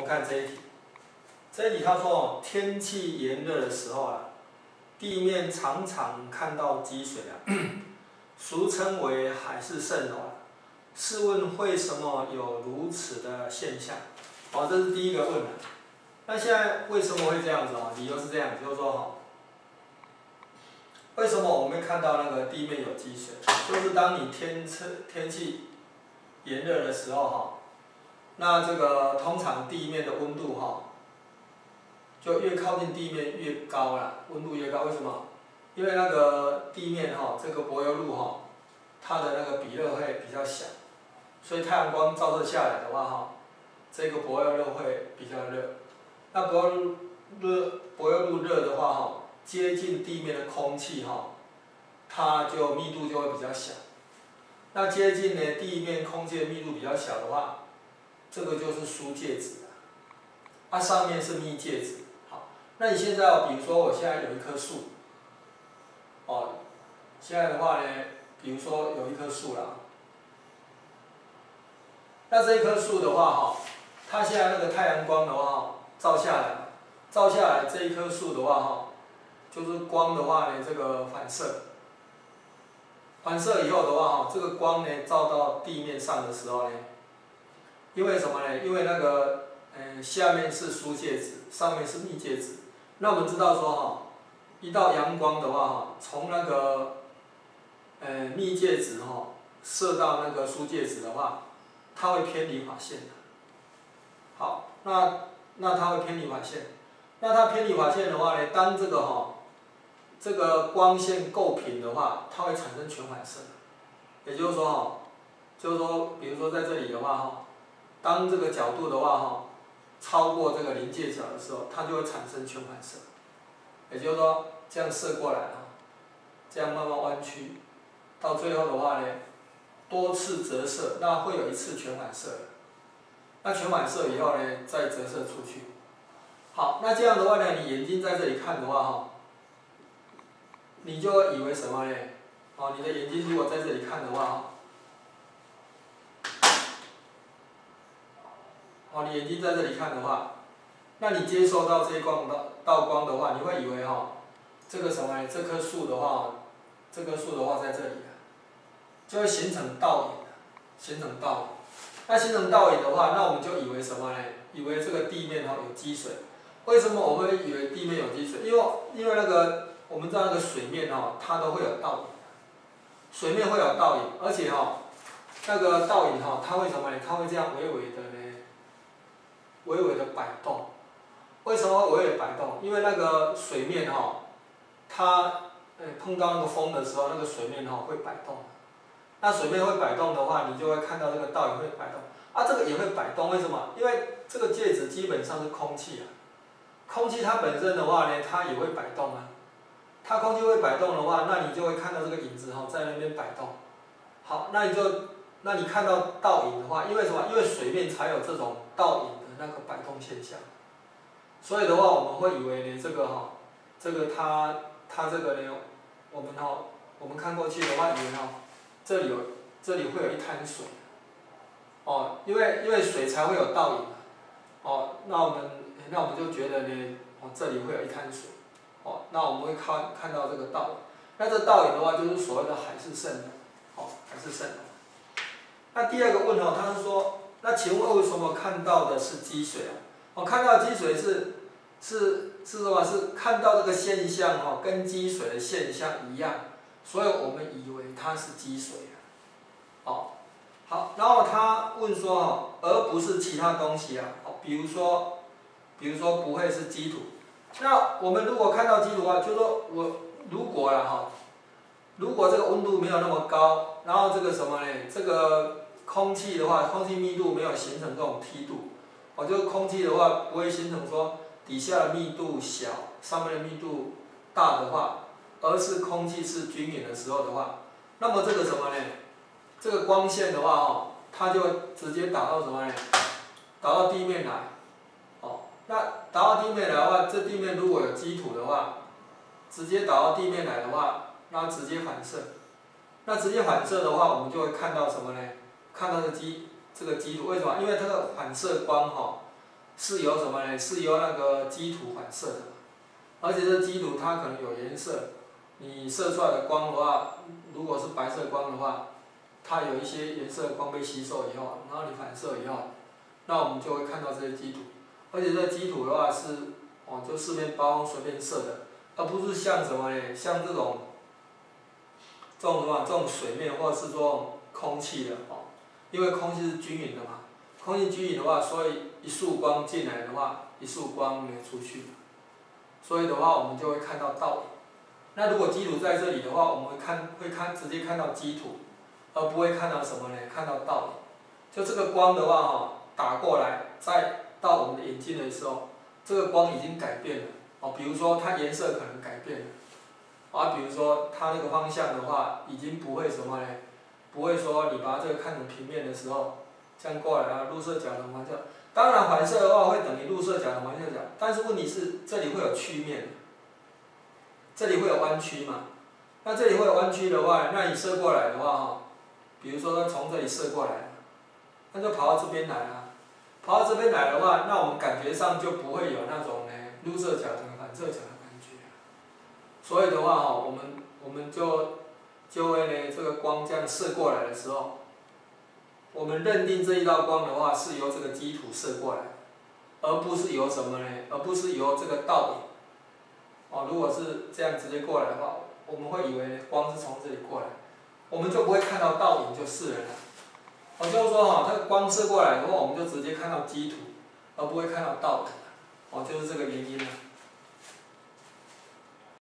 们看这一题，这一题他说哦，天气炎热的时候啊，地面常常看到积水啊，俗称为海市蜃楼啊。试问为什么有如此的现象？哦，这是第一个问的。那现在为什么会这样子哦？理由是这样，就是说哈，为什么我们会看到那个地面有积水？就是当你天气天气炎热的时候哈。那这个通常地面的温度哈，就越靠近地面越高了，温度越高。为什么？因为那个地面哈，这个柏油路哈，它的那个比热会比较小，所以太阳光照射下来的话哈，这个柏油路会比较热。那柏油路热，柏油路热的话哈，接近地面的空气哈，它就密度就会比较小。那接近呢地面空气的密度比较小的话，这个就是疏介质它上面是密介质。好，那你现在，比如说我现在有一棵树，哦，现在的话呢，比如说有一棵树了，那这一棵树的话哈，它现在那个太阳光的话照下来，照下来这一棵树的话哈，就是光的话呢，这个反射，反射以后的话哈，这个光呢照到地面上的时候呢。因为什么呢？因为那个，嗯，下面是疏介质，上面是密介质。那我们知道说哈，一道阳光的话哈，从那个，呃，密介质哈射到那个疏介质的话，它会偏离法线的。好，那那它会偏离法线。那它偏离法线的话呢，当这个哈，这个光线够平的话，它会产生全反射。也就是说哈，就是说，比如说在这里的话哈。当这个角度的话哈，超过这个临界角的时候，它就会产生全反射。也就是说，这样射过来啊，这样慢慢弯曲，到最后的话呢，多次折射，那会有一次全反射。那全反射以后呢，再折射出去。好，那这样的话呢，你眼睛在这里看的话哈，你就以为什么呢？哦，你的眼睛如果在这里看的话哈哦，你眼睛在这里看的话，那你接收到这一光道道光的话，你会以为哈，这个什么？这棵树的话，这棵树的话在这里，就会形成倒影，形成倒影。那形成倒影的话，那我们就以为什么呢？以为这个地面哈有积水。为什么我会以为地面有积水？因为因为那个我们知道那个水面哈，它都会有倒影，水面会有倒影，而且哈，那个倒影哈，它会什么呢？它会这样微微的。微微的摆动，为什么微微摆动？因为那个水面哈，它呃碰到那个风的时候，那个水面哈会摆动。那水面会摆动的话，你就会看到这个倒影会摆动。啊，这个也会摆动，为什么？因为这个介质基本上是空气啊，空气它本身的话呢，它也会摆动啊。它空气会摆动的话，那你就会看到这个影子哈在那边摆动。好，那你就那你看到倒影的话，因为什么？因为水面才有这种倒影。那个摆动现象，所以的话，我们会以为呢，这个哈，这个它它这个呢，我们哈，我们看过去的话，以为哈，这里有这里会有一滩水，哦，因为因为水才会有倒影哦，那我们那我们就觉得呢，哦，这里会有一滩水，哦，那我们会看看到这个倒影，那这倒影的话，就是所谓的海市蜃楼，哦，海市蜃楼。那第二个问哦，他是说。那请问为什么看到的是积水啊？我看到积水是是是什么？是看到这个现象哦，跟积水的现象一样，所以我们以为它是积水啊。哦，好，然后他问说哦，而不是其他东西啊？哦，比如说，比如说不会是积土？那我们如果看到积土的话，就说我如果了哈，如果这个温度没有那么高，然后这个什么呢？这个。空气的话，空气密度没有形成这种梯度，哦，就是空气的话不会形成说底下的密度小，上面的密度大的话，而是空气是均匀的时候的话，那么这个什么呢？这个光线的话哦，它就直接打到什么呢？打到地面来，哦，那打到地面来的话，这地面如果有积土的话，直接打到地面来的话，那直接反射，那直接反射的话，我们就会看到什么呢？看到的基这个基础为什么？因为它的反射光哈，是由什么呢？是由那个基土反射的，而且这基土它可能有颜色，你射出来的光的话，如果是白色光的话，它有一些颜色光被吸收以后，然后你反射以后，那我们就会看到这些基土，而且这基土的话是，哦，就四面八方随便射的，而不是像什么呢？像这种，这种什么？这种水面或者是说空气的哦，因为空气是均匀的嘛，空气均匀的话，所以一束光进来的话，一束光没出去，所以的话我们就会看到倒影。那如果基土在这里的话，我们看会看直接看到基土。而不会看到什么呢？看到倒影，就这个光的话哈，打过来，再到我们的眼睛的时候，这个光已经改变了哦。比如说它颜色可能改变了，啊，比如说它那个方向的话，已经不会什么呢？不会说你把这个看成平面的时候，这样过来啊，入射角的方向。当然反射的话会等于入射角的方向角，但是问题是这里会有曲面，这里会有弯曲嘛？那这里会有弯曲的话，那你射过来的话哈。比如说，从这里射过来，那就跑到这边来啊。跑到这边来的话，那我们感觉上就不会有那种呢入射角跟反射角的感觉。所以的话哈，我们我们就就会呢，这个光这样射过来的时候，我们认定这一道光的话是由这个基土射过来，而不是由什么呢？而不是由这个倒影。哦，如果是这样直接过来的话，我们会以为光是从这里过来。我们就不会看到倒影就是了。我就是说哈，它光射过来的话，我们就直接看到基土，而不会看到倒影。哦，就是这个原因了。